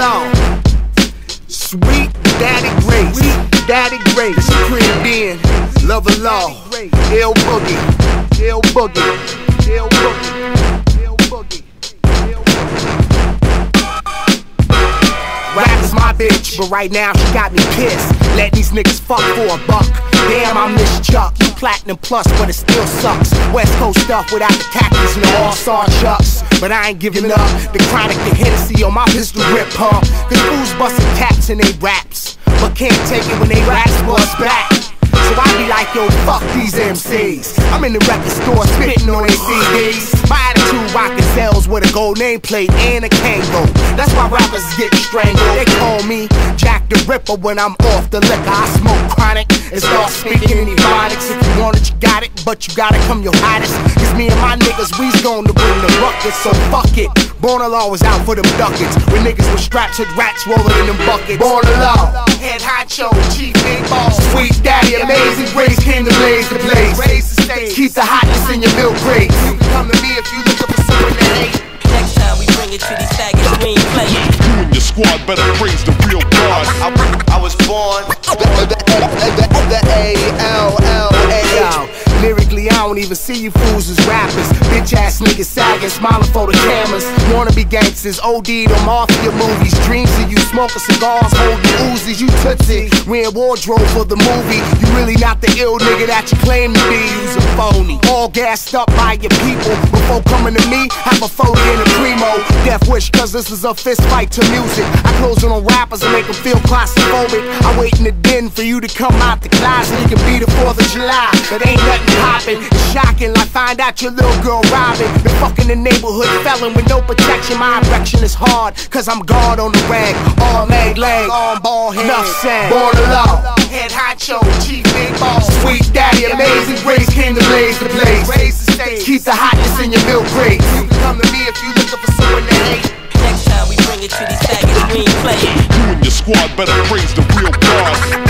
along. Sweet Daddy Grace, Sweet Daddy Grace, Caribbean, Love and Law, Ill Boogie, Ill Boogie, Ill Boogie, Ill Boogie. Ill Boogie. Rap is my bitch, but right now she got me pissed. Let these niggas fuck for a buck. Damn, I miss Chuck. Platinum plus, but it still sucks. West Coast stuff without the and the all-star chucks. But I ain't giving up. The chronic, the Hennessy on my pistol grip pump. The fools busting caps in they raps. But can't take it when they raps bust back. So I be like, yo, fuck these MCs. I'm in the record store spitting on their CDs. My attitude rockin' cells with a gold nameplate and a Kangol. That's why rappers get strangled. They call me Jack the Ripper when I'm off the liquor. I smoke chronic and start speaking in ebonics. If you want it, you got it, but you gotta come your hottest. Cause me and my niggas, we's to bring the bucket, so fuck it. Born Allah was out for them ducats. When niggas with straps with rats rolling in them buckets. Born Allah, head honcho, chief big boss, sweet daddy, amazing grace came to blaze the place. Raise the stage, keep the hotness in your milk crates. You can come to me if you looking for someone to hate. Next time we bring it to these faggots, we ain't playing. You and your squad better praise the real God. I, I, I was born. The A-L-L-A-H. Lyrically, I don't even see you fools as rappers. Bitch ass niggas sagging, smiling for the cameras. Wanna be gangsters, OD'd on mafia movies. Dreams of you smoking cigars, holding Uzis. You tootsie, wearing wardrobe for the movie. You really not the ill nigga that you claim to be. You's a phony. All gassed up by your people. Before coming to me, have a photo in a primo. Death wish, cause this is a fist fight to music. I close in on rappers and make them feel claustrophobic. I wait in the den for you to come out the closet. You can be the 4th of July, but ain't nothing poppin'. It's shocking, like find out your little girl robbing. Been fucking the neighborhood felon with no protection. My erection is hard, cause I'm guard on the rag. All leg, leg, on ball head. Enough said. Born Allah, head honcho, chief big ball. Sweet daddy, amazing grace came to blaze the blaze. Raise the stage, keep the hotness in your milk crates. You can come to me if you looking for someone to hate. Next time we bring it to these faggots, we ain't playing. You and your squad better praise the real God.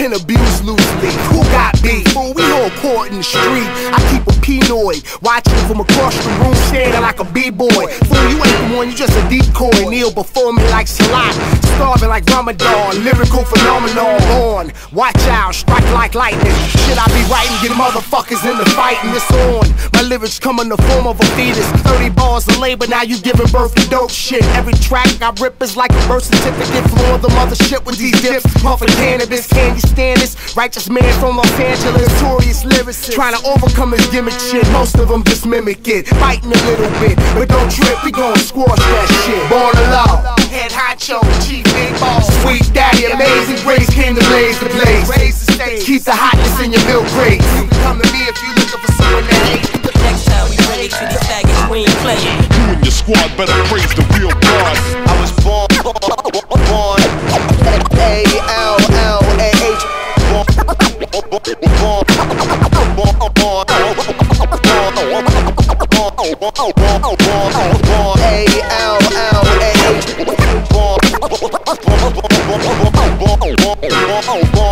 Pen abused loosely. Who got beef? Fool, we all caught in the street. I keep a Pinoy, watching from across the room, standing like a B-boy. Fool, you ain't the one, you just a decoy. Kneel before me like Salat, starving like Ramadan. Lyrical phenomenon on. Watch out, strike like lightning. Shit, I be writing, get motherfuckers in the fight and It's on. My lyrics come in the form of a fetus. 30 bars of labor, now you giving birth to dope shit. Every track I rip is like a birth certificate all the mother shit with these dips. Puffin' cannabis, can you stand this? Righteous man from Los Angeles, notorious lyricist. Trying to overcome his gimmick shit. Most of them just mimic it, fighting a little bit. But don't trip, we gon' squash that shit. Born Allah, head honcho, chief big boss. Sweet daddy, amazing grace came to blaze the place. Raise the stage, keep the hotness in your milk crates. You can come to me if you looking for someone to hate. Next time we bring it to these faggots, we ain't playing. You and your squad better praise the real God. I was born. Born. A-L-L-A-H. Born. Born. Born. A-L-L-A-H. Born. A-L-L-A-H. Born. A-L-L-A-H. Born.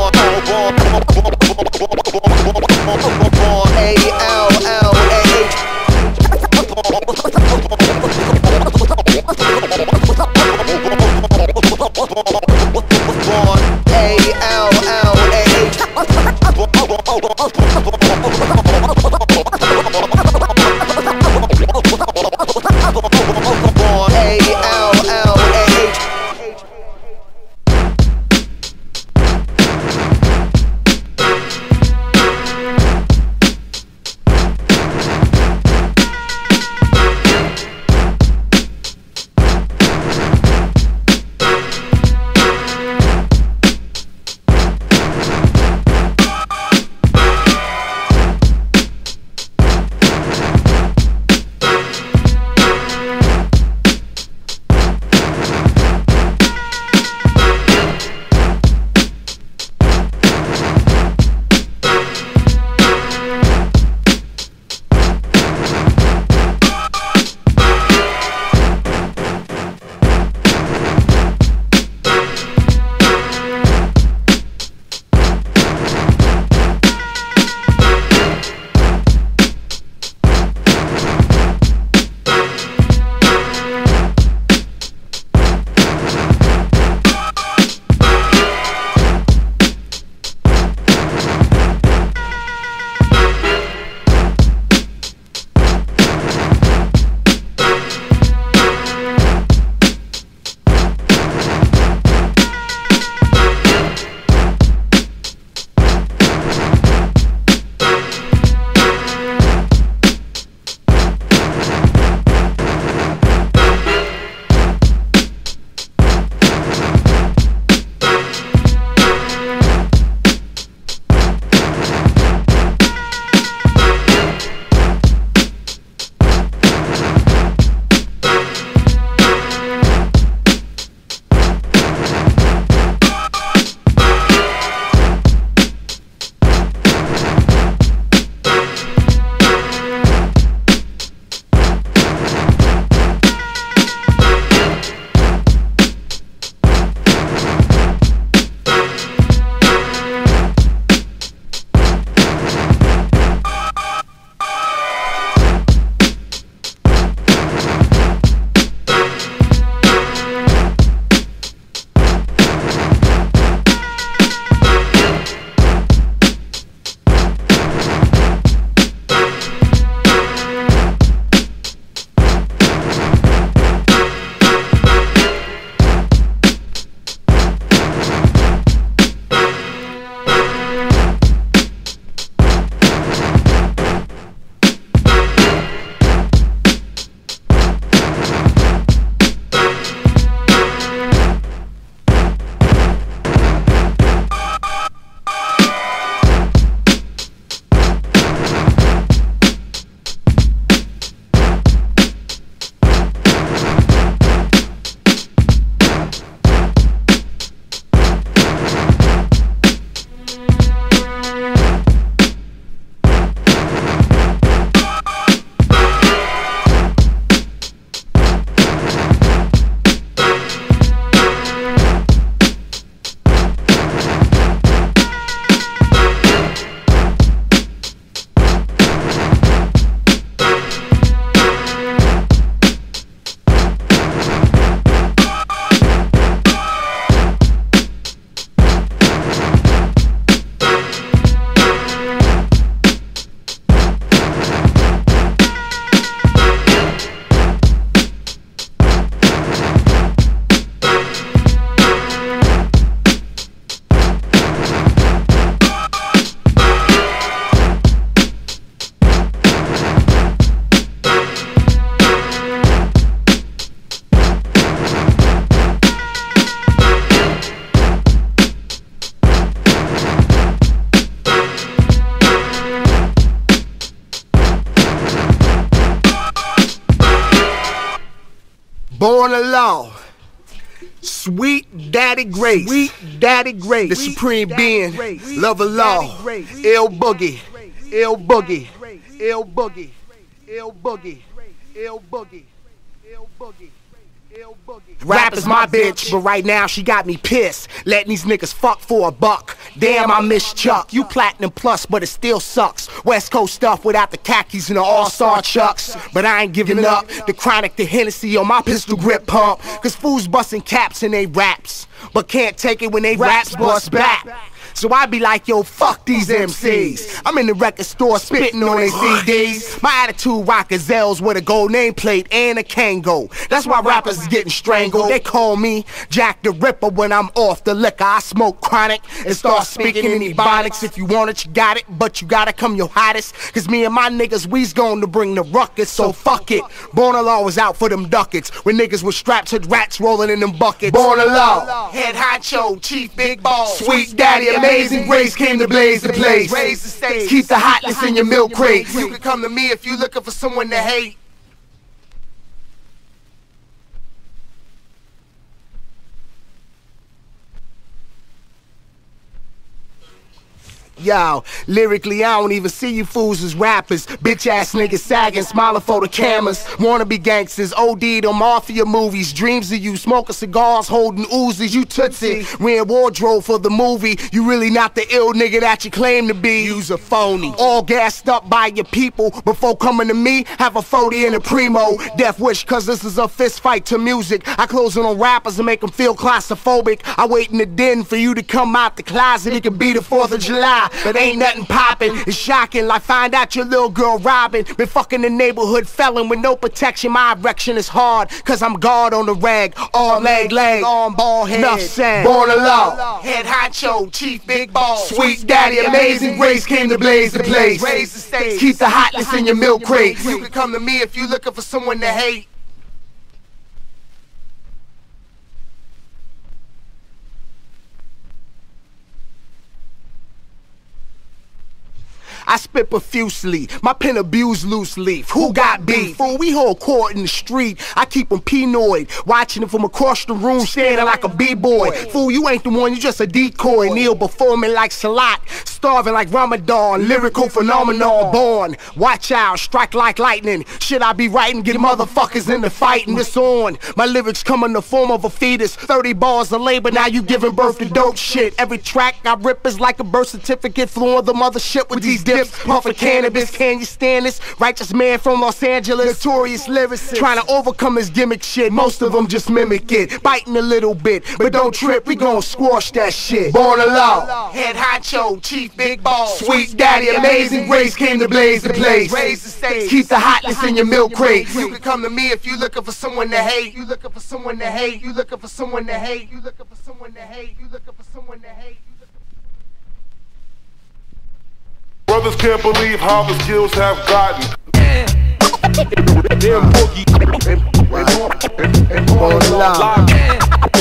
Grace. Sweet Daddy Grace. The supreme being. Love of law. Ill Boogie. Ill Boogie. Ill Boogie. Ill Boogie. Ill Boogie. Ill Boogie. Rap is my bitch, but right now she got me pissed. Letting these niggas fuck for a buck. Damn, I miss Chuck. You platinum plus, but it still sucks. West Coast stuff without the khakis and the all star chucks. But I ain't giving up. The chronic, the Hennessy on my pistol grip pump. Cause fools busting caps in they raps. But can't take it when they raps bust back. So I be like, yo, fuck these MCs. I'm in the record store spitting on their CDs. My attitude rock gazelles with a gold nameplate and a Kangol. That's why rappers is getting strangled. They call me Jack the Ripper when I'm off the liquor. I smoke chronic and start speaking in ebonics. If you want it, you got it, but you gotta come your hottest. Cause me and my niggas, we's going to bring the ruckus, so fuck it. Born Allah was out for them ducats. When niggas was strapped to rats rolling in them buckets. Born Allah, head honcho, chief big ball, sweet daddy, amazing grace came to blaze the place. Raise the stakes. Keep the hotness in your milk crates. You can come to me if you're looking for someone to hate. Yo, lyrically, I don't even see you fools as rappers. Bitch ass niggas sagging, smiling for the cameras. Wanna be gangsters, OD'd on mafia movies. Dreams of you, smoking cigars, holding Uzis. You Tootsie, wearing wardrobe for the movie. You really not the ill nigga that you claim to be. You's a phony. All gassed up by your people. Before coming to me, have a 40 and a primo. Death wish, cause this is a fist fight to music. I close in on rappers and make them feel claustrophobic. I wait in the den for you to come out the closet. It could be the 4th of July but ain't nothing poppin'. It's shocking, like find out your little girl robbing. Been fucking the neighborhood felon with no protection. My erection is hard, cause I'm guard on the rag. All leg, leg, arm, ball head. Enough said. Born Allah, head honcho, chief big ball. Sweet daddy, amazing grace came to blaze the place. Raise the stakes. Keep the hotness in your milk crates. You can come to me if you're looking for someone to hate. I spit profusely, my pen abused loose leaf. Who got beef? Fool, we hold court in the street. I keep them penoid, watching them from across the room, standing like a b-boy. Fool, you ain't the one, you just a decoy. Kneel before me like Salat, starving like Ramadan, lyrical phenomenon born. Watch out, strike like lightning. Should I be writing? Get motherfuckers in the fighting. This on. My lyrics come in the form of a fetus. 30 bars of labor, now you giving birth to dope shit. Every track I rip is like a birth certificate, flowing the mothership with these dips. Puffin' cannabis, can you stand this? Righteous man from Los Angeles, notorious lyricist. Trying to overcome his gimmick shit. Most of them just mimic it, biting a little bit. But don't trip, we gon' squash that shit. Born Allah, head honcho, chief big ball. Sweet daddy, amazing grace came to blaze the place. Raise the stakes. Keep the hotness in your milk crates. You can come to me if you looking for someone to hate. You looking for someone to hate. You looking for someone to hate. You looking for someone to hate. You looking for someone to hate. Brothers can't believe how the skills have gotten. Damn boogie. Live,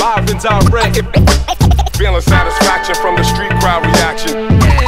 live and direct. Feeling satisfaction from the street crowd reaction.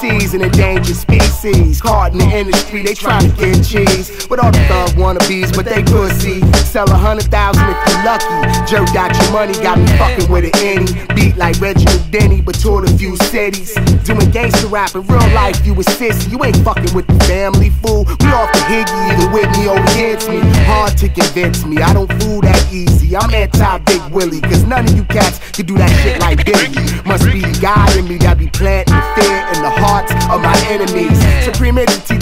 MCs an endangered species. Caught in the industry, they trying to get cheese. With all the thug wannabes, but they pussy. Sell a hundred thousand if you lucky. Jerked out your money, got me fucking with an any. Beat like Reginald Denny, but toured a few cities. Doing gangster rap in real life, you a sissy. You ain't fucking with the family, fool. We off the higgy, either with me or against me. Hard to convince me, I don't fool that easy. I'm anti Big Willie, cause none of you cats can do that shit like Biggie. Must be the God in me that be planting fear in the hearts of my enemies. Supreme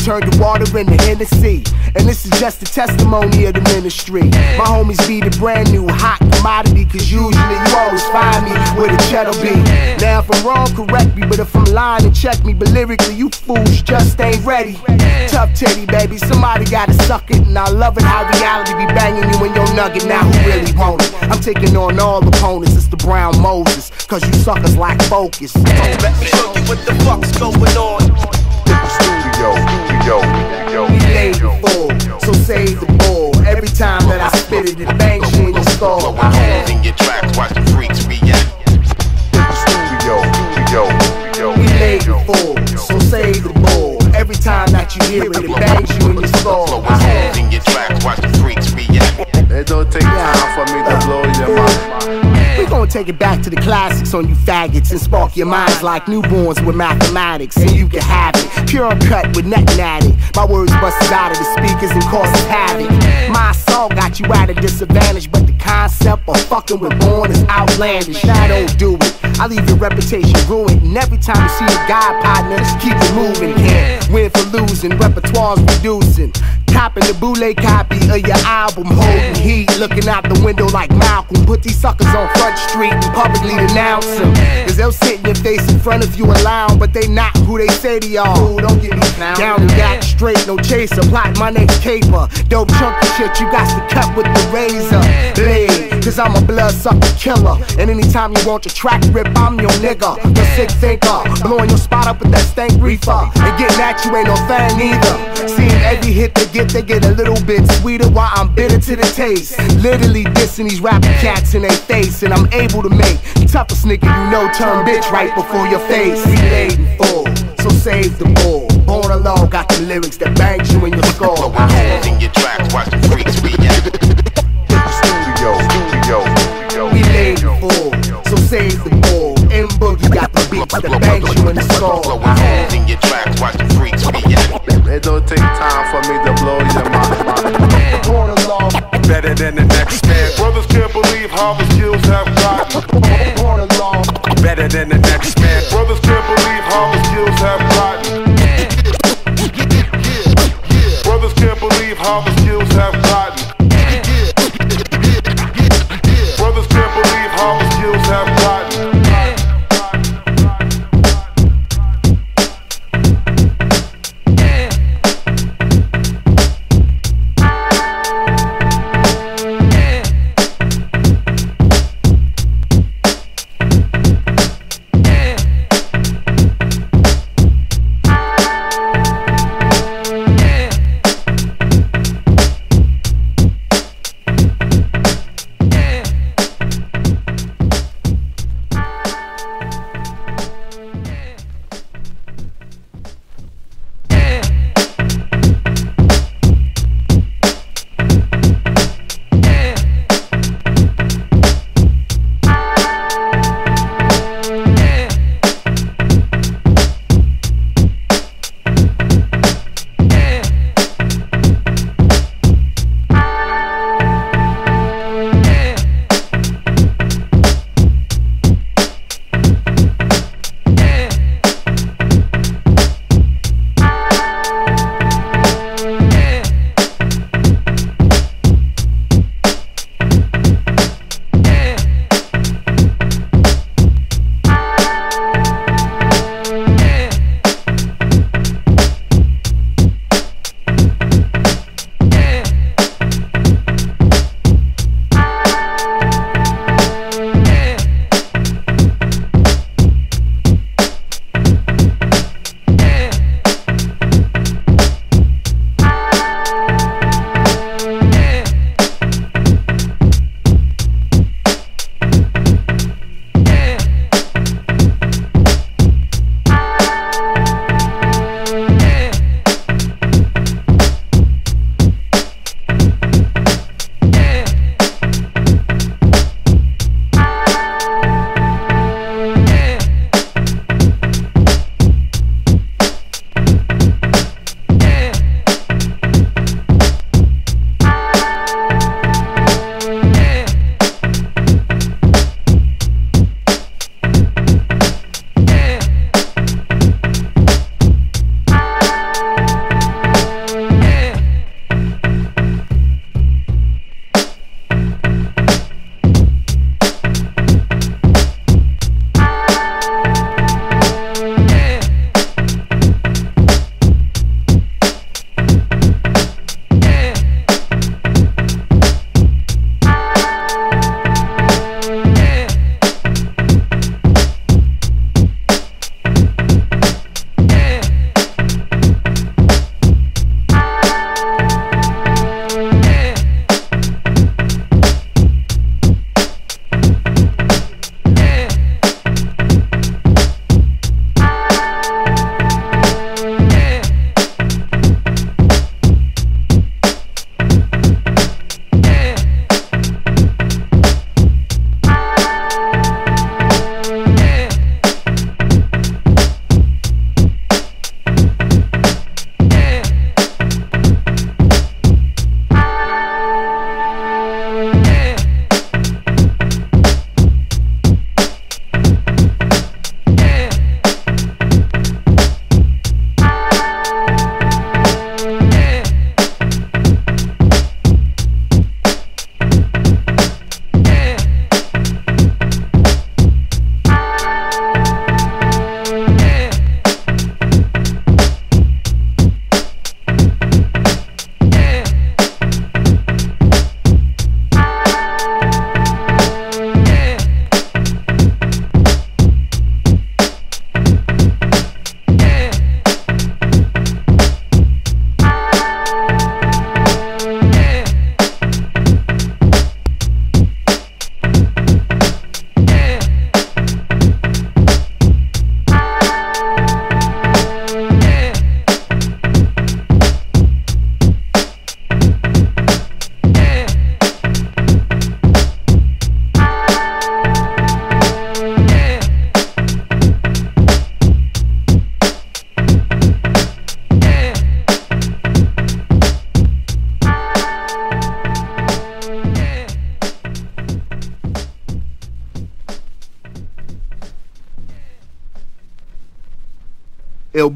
turned the water into Hennessy. And this is just a testimony of the ministry. My homies be the brand new hot commodity, cause usually you always find me with a cheddar beat. Now if I'm wrong, correct me, but if I'm lying, then check me. But lyrically, you fools just ain't ready. Tough titty, baby, somebody gotta suck it. And I love it how reality be banging you in your nugget. Now who really want it? I'm taking on all opponents, it's the brown Moses. Cause you suckers lack focus. Let me show you what the fuck's going going on. The studio, studio, studio. We laid before, so save the ball. Every time that I spit it, it bangs you in your skull. Blowing holes in your tracks, watch the freaks react. Hit the studio, studio, studio. We laid before, so save the ball. Every time that you hear it, it bangs you in your skull. Flow is holding your tracks, watch the freaks react. It don't take time for me to blow your mind. We gon' take it back to the classics on you faggots and spark your minds like newborns with mathematics. And you can have it, pure uncut with nothing added. My words busted out of the speakers and causes havoc. My song got you at a disadvantage, but the concept of fucking with born is outlandish. Now I don't do it. I leave your reputation ruined. And every time you see a guy partner, keep it moving. Can't win for losing, repertoire's reducing. Copping the boule copy of your album, holding heat, looking out the window like Malcolm. Put these suckers on Front Street and publicly denounce them. Cause they'll sit in your face in front of you aloud, but they not who they say they are. Ooh, don't get me down and back straight, no chaser. Plot my next caper. Dope chunky shit, you got to cut with the razor blade. Cause I'm a blood sucker killer. And anytime you want your track rip, I'm your nigga. The sick thinker, blowing your spot up with that stank reefer. And getting at you ain't no thing either. Seeing every hit they get, they get a little bit sweeter while I'm bitter to the taste. Literally dissing these rapping cats in their face. And I'm able to make the toughest nigga you know turn bitch right before your face. We laid in full, so save the bull. Born Allah, got the lyrics that bangs you in your skull. Flow is holding your tracks, watch the freaks react. Studio, studio, studio. We laid in full, so save the bull. Ill Boogie got the beats that bangs you in the Flow skull. is holding your tracks, watch the freaks react. It don't take time for me to Better than the next man. Brothers can't believe how the skills have gotten. Better than the next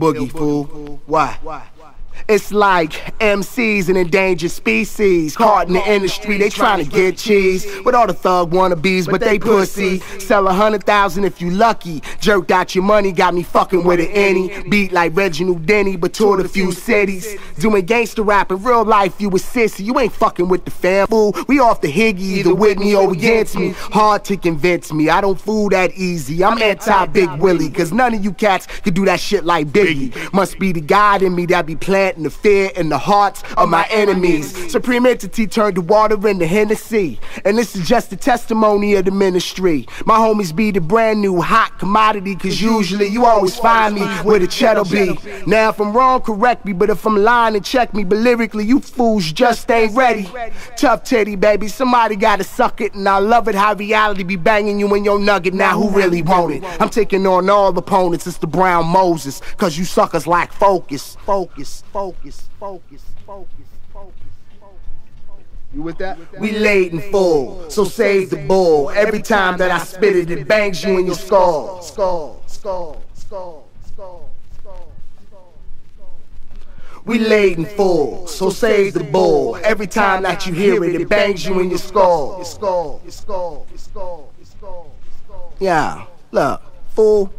Boogie, fool. Why? It's like MCs an endangered species. Caught in the industry, they trying to get cheese. With all the thug wannabes, but they pussy. Sell a hundred thousand if you lucky. Jerked out your money, got me fucking with an any. Beat like Reginald Denny, but toured a few cities. Doing gangster rap in real life, you a sissy. You ain't fucking with the fam, fool. We off the higgy, either with me or against me. Hard to convince me, I don't fool that easy. I'm anti Big Willie, cause none of you cats could do that shit like Biggie. Must be the God in me that be planting the fear in the hearts of my enemies. Supreme entity turned the water into Hennessy. And this is just a testimony of the ministry. My homies be the brand new hot commodity, cause usually you always find me where the cheddar be. Now, if I'm wrong, correct me, but if I'm lying, then check me. But lyrically, you fools just ain't ready. Tough titty, baby, somebody gotta suck it. And I love it how reality be banging you in your nugget. Now, who really want it? I'm taking on all opponents, it's the brown Moses. Cause you suckers lack focus. Focus, focus, focus, focus, focus. Focus, focus. You with that? We laid in full, so save the bull. Every time that I spit it, it bangs you in your skull. Skull, skull, skull, skull, skull, skull. We laid in full, so save the bull. Every time that you hear it, it bangs you in your skull. Your skull, your skull, your skull, your skull, your skull. Yeah, look, fool.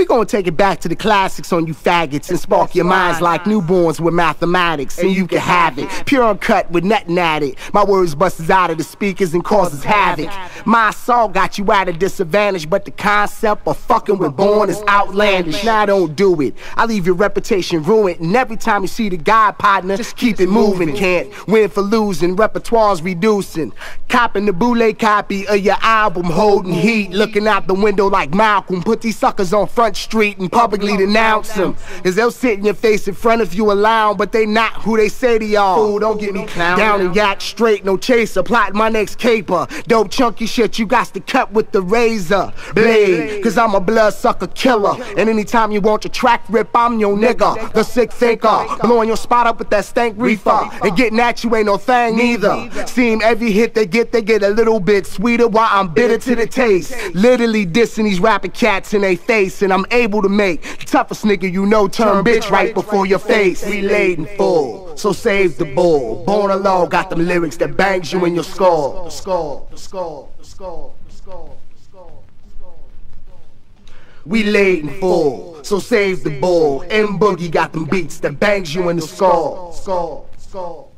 We gonna take it back to the classics on you faggots and spark your minds like newborns with mathematics, and you can have it. Pure uncut with nothing at it. My words busts out of the speakers and causes havoc. My assault got you at a disadvantage, but the concept of fucking with born is outlandish. Now don't do it. I leave your reputation ruined, and every time you see the guy partner, just keep it moving. Can't win for losing, repertoire's reducing. Copping the boule copy of your album, holding heat, looking out the window like Malcolm. Put these suckers on front street and publicly denounce them. Cause they'll sit in your face in front of you aloud, but they not who they say they are. Fool, don't get me down and yak straight, no chaser. Plotting my next caper. Dope chunky shit, you got to cut with the razor blade. Cause I'm a bloodsucker killer. And anytime you want your track rip, I'm your nigga. The sick thinker. Blowing your spot up with that stank reefer. And getting at you ain't no thing neither. Seem every hit they get, they get a little bit sweeter while I'm bitter to the taste. Literally dissing these rapping cats in their face. And I'm able to make the toughest nigga you know turn bitch right before your face. We laid in full, so save the bull. Born Allah, got them lyrics that bangs you in your skull. The skull, the skull, the skull, the skull, skull, skull. We laid in full, so save the bull. Ill Boogie got them beats that bangs you in the skull, skull, skull.